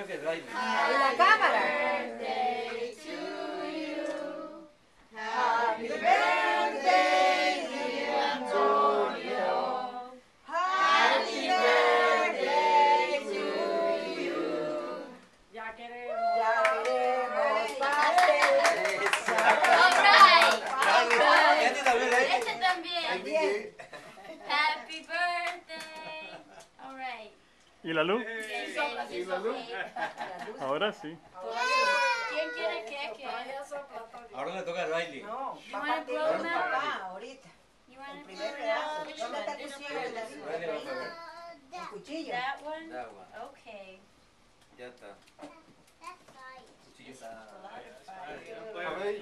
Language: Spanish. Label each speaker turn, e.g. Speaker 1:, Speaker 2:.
Speaker 1: creo que es Riley.
Speaker 2: Y la cámara.
Speaker 3: Happy birthday, dear Antonio. Happy birthday to you.
Speaker 4: Ya queremos.
Speaker 2: Ya queremos pastel.
Speaker 5: Alright.
Speaker 1: ¿Y a ti también, eh?
Speaker 5: Este también. Happy birthday.
Speaker 6: ¿Y la luz?
Speaker 5: ¿Y la luz?
Speaker 6: Ahora sí.
Speaker 5: ¿Quién quiere queque?
Speaker 1: Ahora le toca a Riley.
Speaker 2: No, papá
Speaker 5: them?
Speaker 2: papá ahorita. El primer pedazo. está
Speaker 5: one?
Speaker 2: cuchillo. El cuchillo.
Speaker 5: That one?
Speaker 1: Da agua.
Speaker 5: Okay.
Speaker 1: Ya está. Cuchillo.
Speaker 7: A ver,